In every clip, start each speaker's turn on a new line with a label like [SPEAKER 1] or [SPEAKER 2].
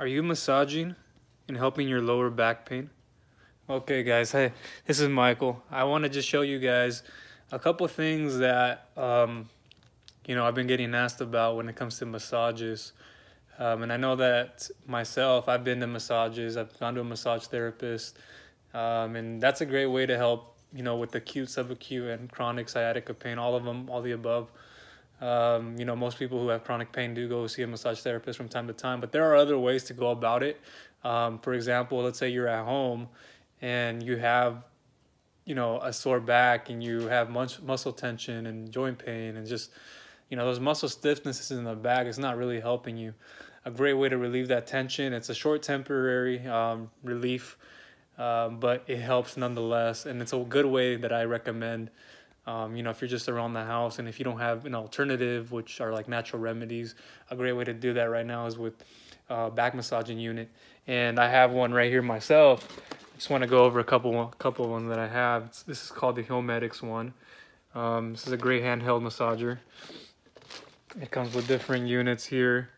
[SPEAKER 1] Are you massaging and helping your lower back pain? Okay, guys. Hey, this is Michael. I want to just show you guys a couple things that um, you know I've been getting asked about when it comes to massages. Um, and I know that myself, I've been to massages. I've gone to a massage therapist, um, and that's a great way to help you know with acute, subacute, and chronic sciatica pain. All of them, all the above. Um, you know, most people who have chronic pain do go see a massage therapist from time to time, but there are other ways to go about it. Um, for example, let's say you're at home and you have, you know, a sore back and you have much muscle tension and joint pain and just, you know, those muscle stiffnesses in the back is not really helping you. A great way to relieve that tension. It's a short temporary um, relief, um, but it helps nonetheless, and it's a good way that I recommend. Um, you know, if you're just around the house and if you don't have an alternative, which are like natural remedies, a great way to do that right now is with uh, back massaging unit. And I have one right here myself. I Just want to go over a couple couple of ones that I have. It's, this is called the Homedics one. Um, this is a great handheld massager. It comes with different units here.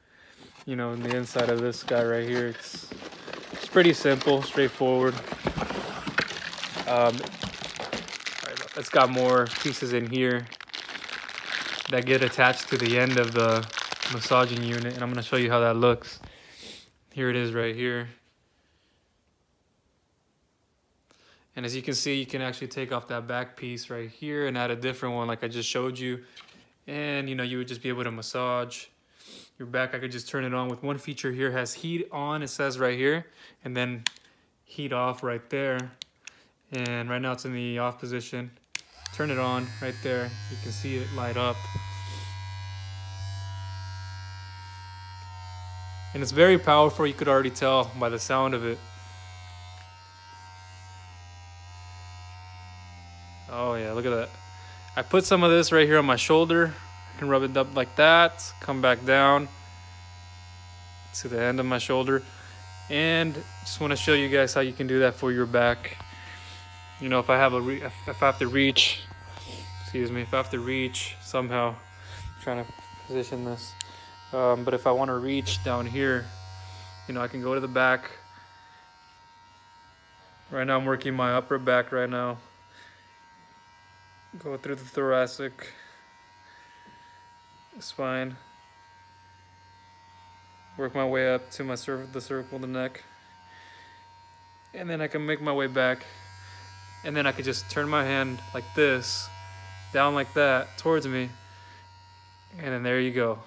[SPEAKER 1] You know, in the inside of this guy right here, it's it's pretty simple, straightforward. Um, it's got more pieces in here that get attached to the end of the massaging unit and I'm going to show you how that looks. Here it is right here. And as you can see, you can actually take off that back piece right here and add a different one like I just showed you. And you know, you would just be able to massage your back. I could just turn it on with one feature here has heat on, it says right here, and then heat off right there. And right now it's in the off position turn it on right there. You can see it light up. And it's very powerful, you could already tell by the sound of it. Oh yeah, look at that. I put some of this right here on my shoulder. I can rub it up like that, come back down to the end of my shoulder. And just want to show you guys how you can do that for your back you know, if I have a if I have to reach, excuse me, if I have to reach somehow, I'm trying to position this. Um, but if I want to reach down here, you know, I can go to the back. Right now I'm working my upper back right now. Go through the thoracic spine. Work my way up to my the cervical, the neck. And then I can make my way back and then I could just turn my hand like this, down like that, towards me, and then there you go.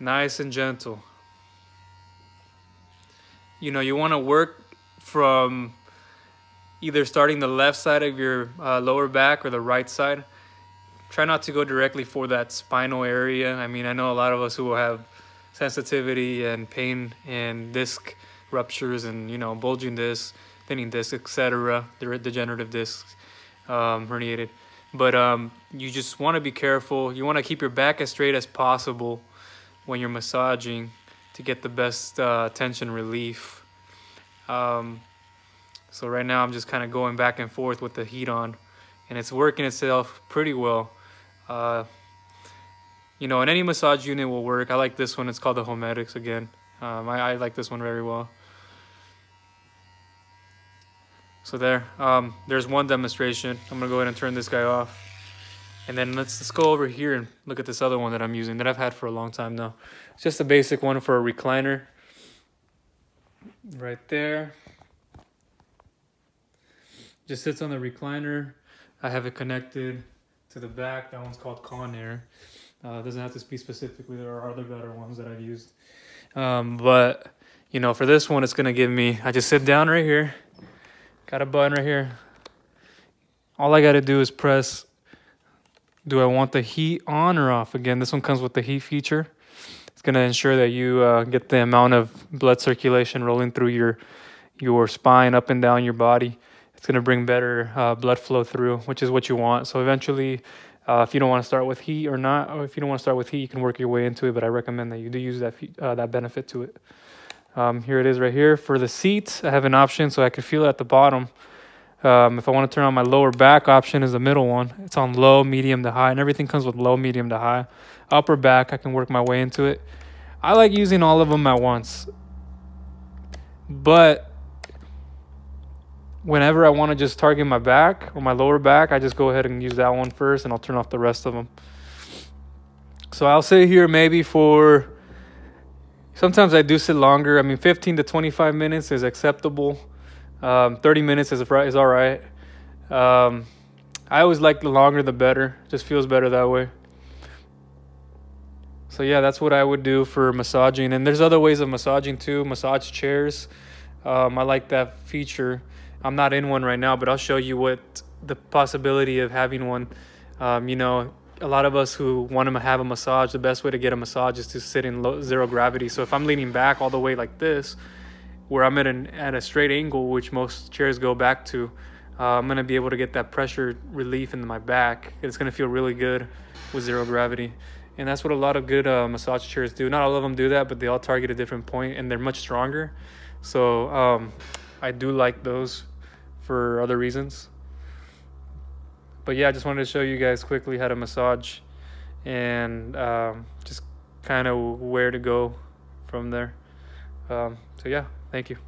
[SPEAKER 1] Nice and gentle. You know, you want to work from either starting the left side of your uh, lower back or the right side. Try not to go directly for that spinal area. I mean, I know a lot of us who will have sensitivity and pain and disc ruptures and, you know, bulging discs thinning discs, etc., degenerative discs, um, herniated. But um, you just want to be careful. You want to keep your back as straight as possible when you're massaging to get the best uh, tension relief. Um, so right now I'm just kind of going back and forth with the heat on and it's working itself pretty well. Uh, you know, and any massage unit will work. I like this one. It's called the Homedics again. Um, I, I like this one very well. So there, um, there's one demonstration. I'm gonna go ahead and turn this guy off. And then let's, let's go over here and look at this other one that I'm using that I've had for a long time now. It's just a basic one for a recliner. Right there. Just sits on the recliner. I have it connected to the back. That one's called Conair. Uh, doesn't have to be specifically. There are other better ones that I've used. Um, but, you know, for this one, it's going to give me, I just sit down right here Got a button right here. All I got to do is press, do I want the heat on or off? Again, this one comes with the heat feature. It's going to ensure that you uh, get the amount of blood circulation rolling through your, your spine, up and down your body. It's going to bring better uh, blood flow through, which is what you want. So eventually, uh, if you don't want to start with heat or not, or if you don't want to start with heat, you can work your way into it. But I recommend that you do use that uh, that benefit to it. Um, here it is right here. For the seats, I have an option so I can feel it at the bottom. Um, if I want to turn on my lower back option is the middle one. It's on low, medium to high, and everything comes with low, medium to high. Upper back, I can work my way into it. I like using all of them at once. But whenever I want to just target my back or my lower back, I just go ahead and use that one first and I'll turn off the rest of them. So I'll say here maybe for sometimes I do sit longer. I mean, 15 to 25 minutes is acceptable. Um, 30 minutes is, is all right. Um, I always like the longer the better. Just feels better that way. So yeah, that's what I would do for massaging. And there's other ways of massaging too. Massage chairs. Um, I like that feature. I'm not in one right now, but I'll show you what the possibility of having one. Um, you know, a lot of us who want to have a massage, the best way to get a massage is to sit in low, zero gravity. So if I'm leaning back all the way like this, where I'm at, an, at a straight angle, which most chairs go back to, uh, I'm going to be able to get that pressure relief in my back. It's going to feel really good with zero gravity. And that's what a lot of good uh, massage chairs do. Not all of them do that, but they all target a different point and they're much stronger. So um, I do like those for other reasons. But yeah, I just wanted to show you guys quickly how to massage and um, just kind of where to go from there. Um, so yeah, thank you.